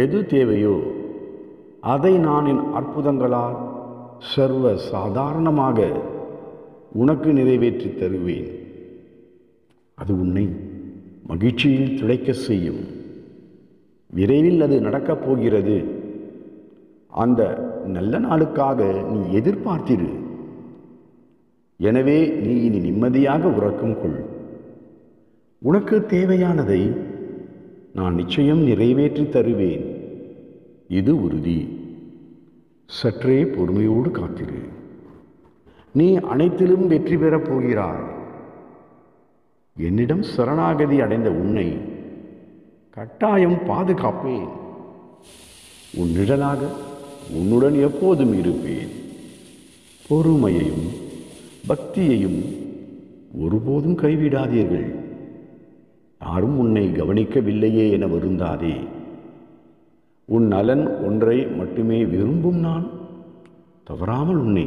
எது தேவையோ அதை நான் என் அற்புதங்களால் சர்வ சாதாரணமாக உனக்கு நிறைவேற்றி தருவேன். அது உன்னை மகிழ்ச்சியில் திளைக்க செய்யும். விரைவில் அது நடக்கப் போகிறது. அந்த நல்ல நாளுக்காக நீ எதிர்பார்த்திரு. எனவே நீ இனி நிம்மதியாக உறக்கம் கொள். உனக்கு தேவையானதை நான் நிச்சயம் நிறைவேற்றி தருவேன். இது உறுதி. சற்றே பொறுமையோடு காத்திரு. நீ அனைத்திலும் வெற்றி பெறப் போகிறாய். என்னிடம் சரணாகதி அடைந்த உன்னை கட்டாயம் பாதுகாப்பேன். உன் நிழலாக உன்னுடன் எப்போதும் இருப்பேன். பொறுமையையும் பக்தியையும் ஒருபோதும் கைவிடாதீர்கள். யாரும் உன்னை கவனிக்கவில்லையே என வருந்தாதே. உன் நலன் ஒன்றை மட்டுமே விரும்பும் நான்? தவறாமல் உன்னை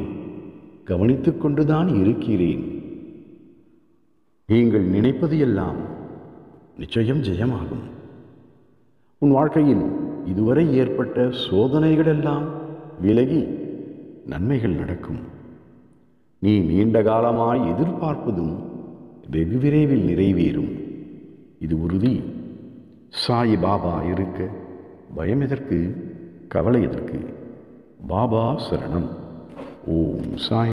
கவனித்துக் கொண்டுதான் இருக்கிறேன். நீங்கள் நினைப்பது எல்லாம் நிச்சயம் ஜெயமாகும். உன் வாழ்க்கையில் இதுவரை ஏற்பட்ட சோதனைகளெல்லாம் விலகி நன்மைகள் நடக்கும். நீ நீண்ட காலமாய் எதிர்பார்ப்பதும் வெகு விரைவில் நிறைவேறும். இது உறுதி. சாய் பாபா இருக்க. பயம் எதற்கு? கவலை எதற்கு? பாபா சரணம். ஓம் சாய்.